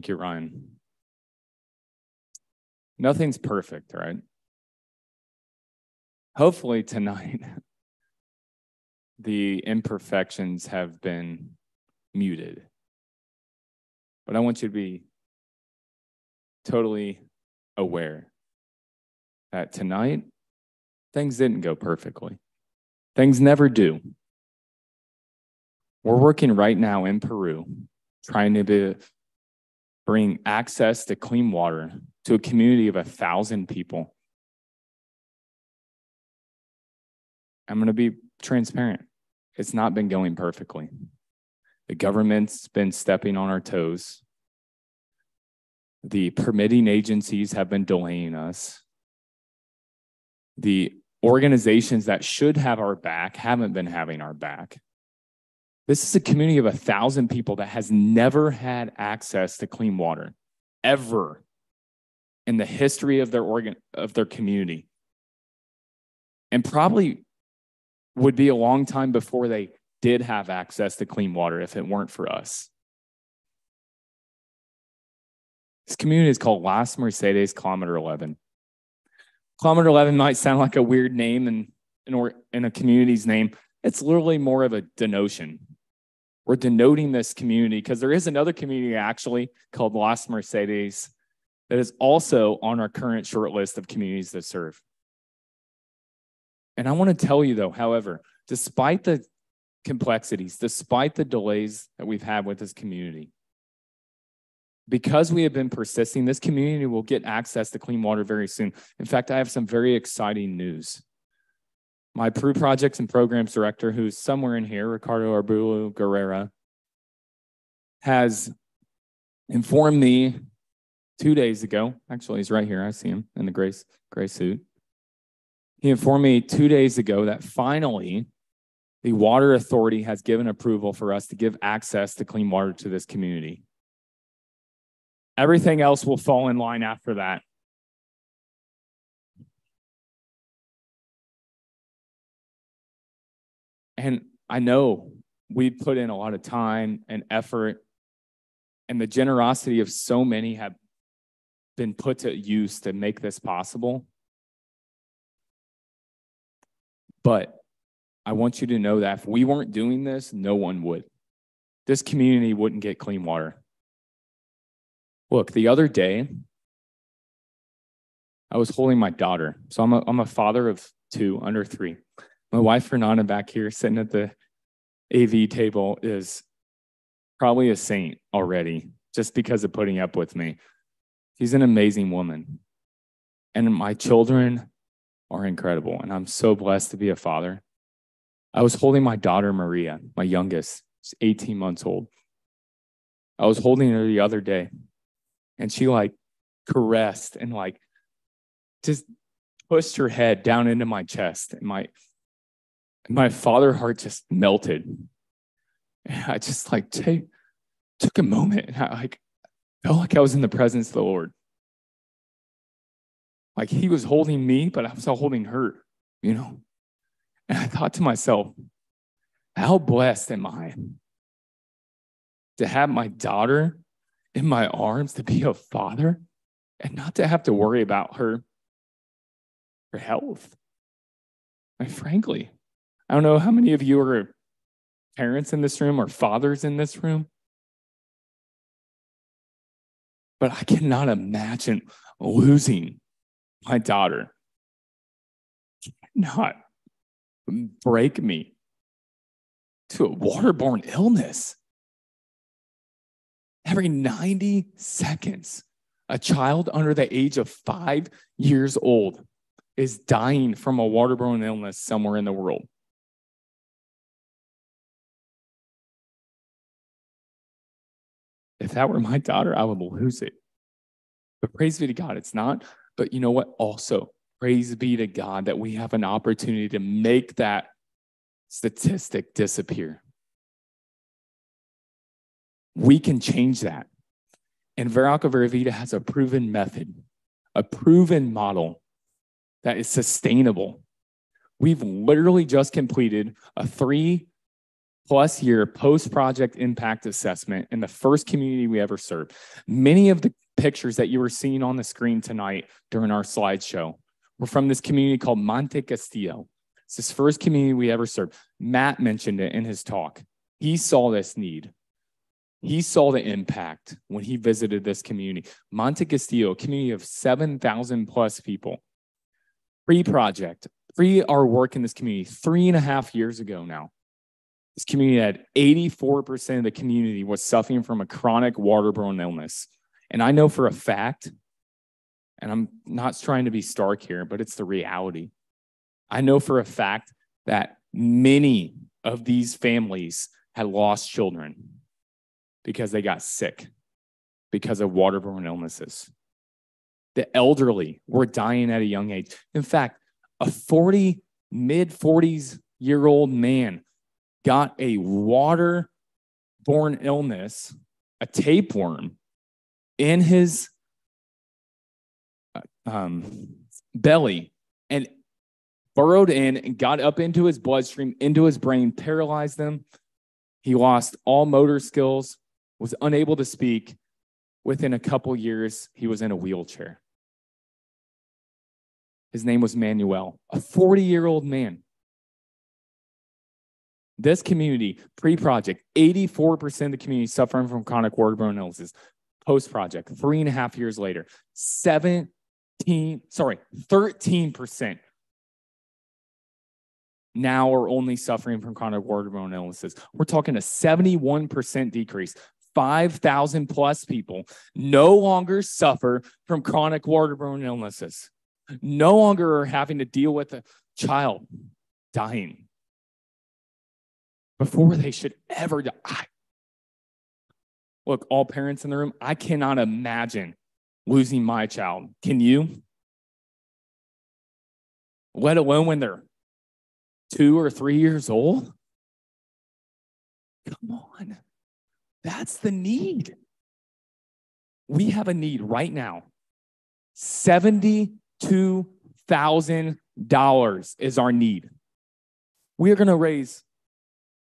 Thank you, Ryan. Nothing's perfect, right? Hopefully, tonight, the imperfections have been muted. But I want you to be totally aware that tonight, things didn't go perfectly. Things never do. We're working right now in Peru, trying to be, bring access to clean water to a community of a thousand people. I'm going to be transparent. It's not been going perfectly. The government's been stepping on our toes. The permitting agencies have been delaying us. The organizations that should have our back haven't been having our back. This is a community of a thousand people that has never had access to clean water, ever in the history of their organ of their community. And probably would be a long time before they did have access to clean water if it weren't for us. This community is called Las Mercedes Kilometer 11. Kilometer 11 might sound like a weird name in, in, in a community's name. It's literally more of a denotion. We're denoting this community because there is another community actually called Las Mercedes that is also on our current short list of communities that serve. And I want to tell you, though, however, despite the complexities, despite the delays that we've had with this community, because we have been persisting, this community will get access to clean water very soon. In fact, I have some very exciting news. My Peru Projects and Programs Director, who's somewhere in here, Ricardo Arbulo Guerrera, has informed me two days ago. Actually, he's right here. I see him in the gray, gray suit. He informed me two days ago that finally the Water Authority has given approval for us to give access to clean water to this community. Everything else will fall in line after that. And I know we put in a lot of time and effort, and the generosity of so many have been put to use to make this possible. But I want you to know that if we weren't doing this, no one would. This community wouldn't get clean water. Look, the other day, I was holding my daughter. So I'm a, I'm a father of two, under three. My wife, Fernanda, back here sitting at the AV table, is probably a saint already just because of putting up with me. She's an amazing woman. And my children are incredible. And I'm so blessed to be a father. I was holding my daughter, Maria, my youngest, she's 18 months old. I was holding her the other day and she like caressed and like just pushed her head down into my chest and my my father heart just melted and i just like take, took a moment and i like felt like i was in the presence of the lord like he was holding me, but I was holding her, you know. And I thought to myself, how blessed am I to have my daughter in my arms, to be a father, and not to have to worry about her, her health. And frankly, I don't know how many of you are parents in this room or fathers in this room, but I cannot imagine losing my daughter not break me to a waterborne illness. Every 90 seconds, a child under the age of five years old is dying from a waterborne illness somewhere in the world. If that were my daughter, I would lose it. But praise be to God, it's not but you know what? Also, praise be to God that we have an opportunity to make that statistic disappear. We can change that. And Vera Aqua Vera Vita has a proven method, a proven model that is sustainable. We've literally just completed a three plus year post project impact assessment in the first community we ever served. Many of the pictures that you were seeing on the screen tonight during our slideshow were from this community called Monte Castillo. It's this first community we ever served. Matt mentioned it in his talk. He saw this need. He saw the impact when he visited this community. Monte Castillo, a community of 7,000 plus people. Pre project, pre our work in this community, three and a half years ago now. This community had 84% of the community was suffering from a chronic waterborne illness. And I know for a fact, and I'm not trying to be stark here, but it's the reality. I know for a fact that many of these families had lost children because they got sick because of waterborne illnesses. The elderly were dying at a young age. In fact, a 40, mid 40s year old man got a waterborne illness, a tapeworm, in his uh, um, belly and burrowed in and got up into his bloodstream, into his brain, paralyzed them. He lost all motor skills, was unable to speak. Within a couple years, he was in a wheelchair. His name was Manuel, a 40 year old man. This community, pre project, 84% of the community suffering from chronic waterborne illnesses. Post project, three and a half years later, 17, sorry, 13% now are only suffering from chronic waterborne illnesses. We're talking a 71% decrease. 5,000 plus people no longer suffer from chronic waterborne illnesses, no longer are having to deal with a child dying before they should ever die. Look, all parents in the room, I cannot imagine losing my child. Can you? Let alone when they're two or three years old? Come on. That's the need. We have a need right now. $72,000 is our need. We are going to raise,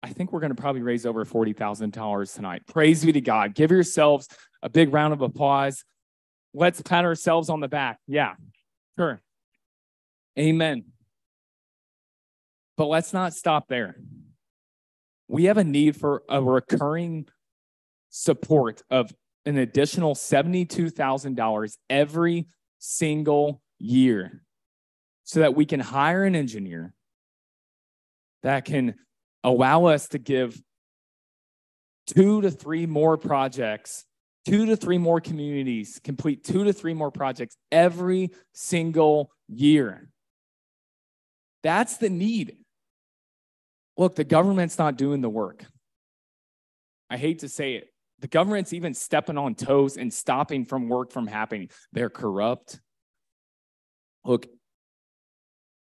I think we're going to probably raise over $40,000 tonight. Praise be to God. Give yourselves a big round of applause. Let's pat ourselves on the back. Yeah, sure. Amen. But let's not stop there. We have a need for a recurring support of an additional $72,000 every single year so that we can hire an engineer that can allow us to give two to three more projects, two to three more communities, complete two to three more projects every single year. That's the need. Look, the government's not doing the work. I hate to say it. The government's even stepping on toes and stopping from work from happening. They're corrupt. Look,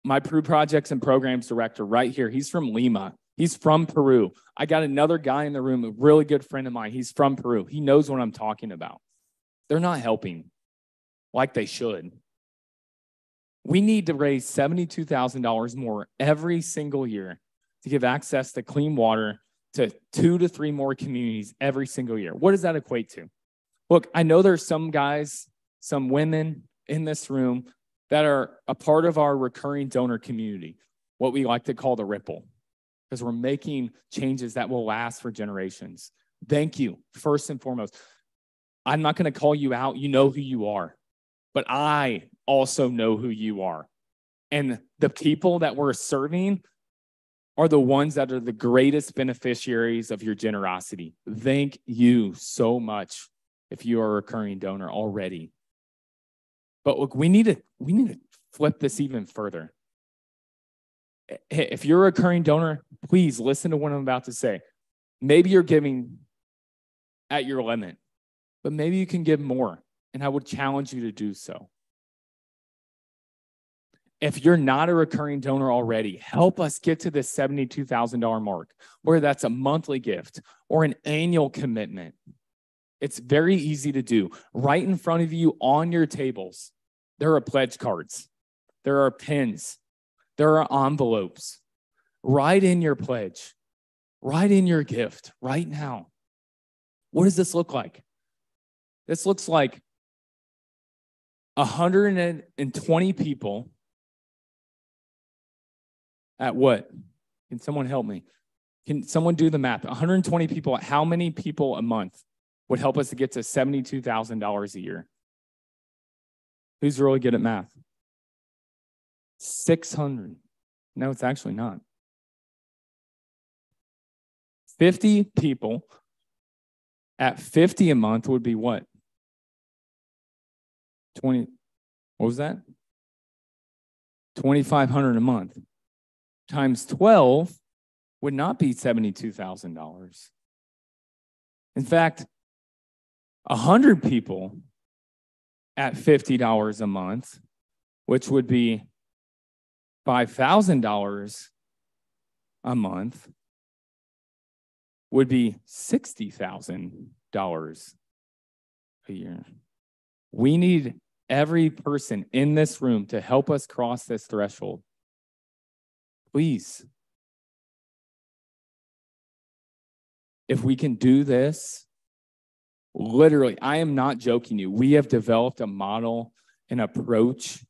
my Peru projects and programs director right here, he's from Lima. He's from Peru. I got another guy in the room, a really good friend of mine. He's from Peru. He knows what I'm talking about. They're not helping like they should. We need to raise $72,000 more every single year to give access to clean water to two to three more communities every single year. What does that equate to? Look, I know there's some guys, some women in this room that are a part of our recurring donor community, what we like to call the ripple, because we're making changes that will last for generations. Thank you, first and foremost. I'm not going to call you out. You know who you are, but I also know who you are. And the people that we're serving are the ones that are the greatest beneficiaries of your generosity. Thank you so much if you are a recurring donor already. But look, we need to we need to flip this even further. If you're a recurring donor, please listen to what I'm about to say. Maybe you're giving at your limit, but maybe you can give more. And I would challenge you to do so if you're not a recurring donor already, help us get to the $72,000 mark, whether that's a monthly gift or an annual commitment. It's very easy to do. Right in front of you on your tables, there are pledge cards, there are pins, there are envelopes. Write in your pledge. Write in your gift right now. What does this look like? This looks like 120 people at what? Can someone help me? Can someone do the math? 120 people, how many people a month would help us to get to $72,000 a year? Who's really good at math? 600. No, it's actually not. 50 people at 50 a month would be what? 20. What was that? 2500 a month times 12 would not be $72,000. In fact, 100 people at $50 a month, which would be $5,000 a month, would be $60,000 a year. We need every person in this room to help us cross this threshold. Please. If we can do this, literally, I am not joking you. We have developed a model, an approach,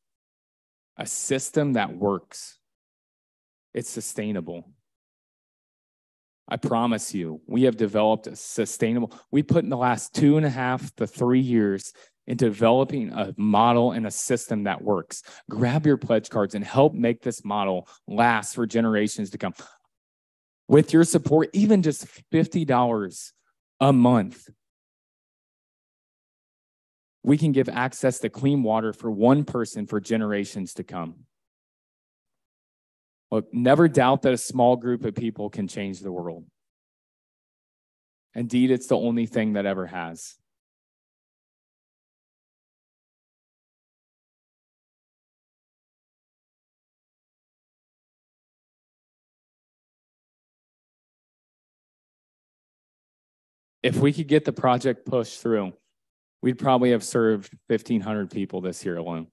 a system that works. It's sustainable. I promise you, we have developed a sustainable. We put in the last two and a half to three years into developing a model and a system that works. Grab your pledge cards and help make this model last for generations to come. With your support, even just $50 a month, we can give access to clean water for one person for generations to come. Look, never doubt that a small group of people can change the world. Indeed, it's the only thing that ever has. If we could get the project pushed through, we'd probably have served 1,500 people this year alone.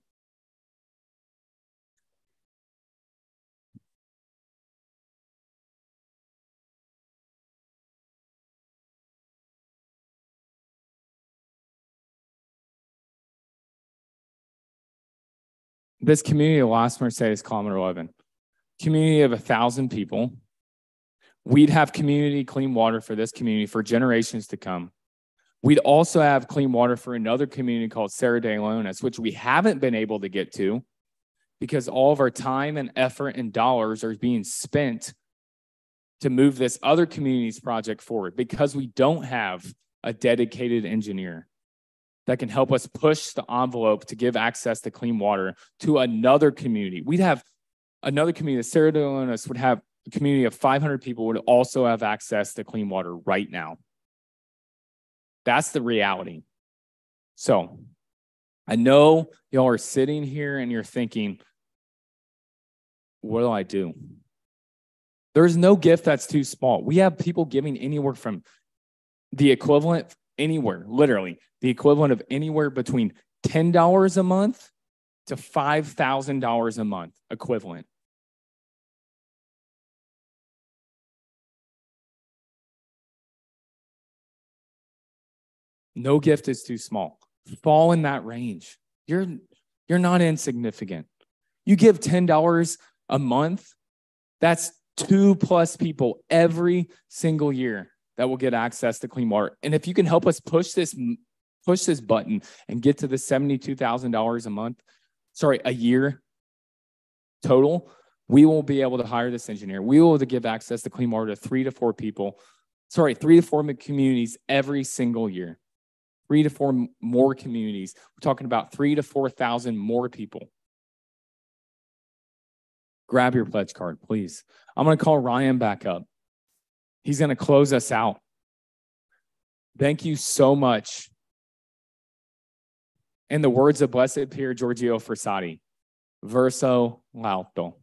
This community of Las Mercedes Kilometer 11, community of a thousand people, we'd have community clean water for this community for generations to come. We'd also have clean water for another community called Serra de Leones, which we haven't been able to get to because all of our time and effort and dollars are being spent to move this other community's project forward because we don't have a dedicated engineer that can help us push the envelope to give access to clean water to another community. We'd have another community, Serra de Leones would have a community of 500 people would also have access to clean water right now. That's the reality. So I know y'all are sitting here and you're thinking, what do I do? There's no gift that's too small. We have people giving anywhere from the equivalent, anywhere, literally, the equivalent of anywhere between $10 a month to $5,000 a month equivalent. No gift is too small. Fall in that range. You're you're not insignificant. You give $10 a month, that's two plus people every single year that will get access to clean water. And if you can help us push this push this button and get to the $72,000 a month, sorry, a year total, we will be able to hire this engineer. We will be able to give access to clean water to three to four people, sorry, three to four communities every single year three to four more communities. We're talking about three to 4,000 more people. Grab your pledge card, please. I'm going to call Ryan back up. He's going to close us out. Thank you so much. In the words of Blessed Pier Giorgio Frassati, verso l'alto.